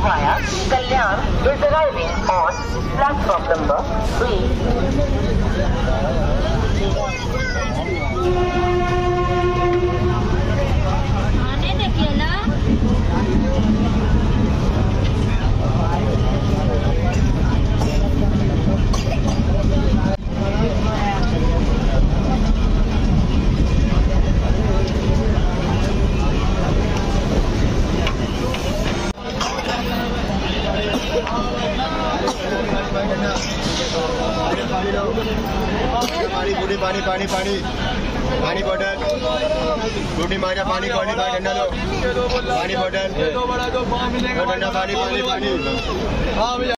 via Kalyan is arriving on platform number 3. पानी बूढ़ी पानी पानी पानी पानी बॉटल बूढ़ी मारा पानी पानी पानी ठंडा पानी बॉटल पानी पानी पानी